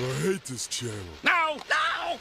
I hate this channel. No! No!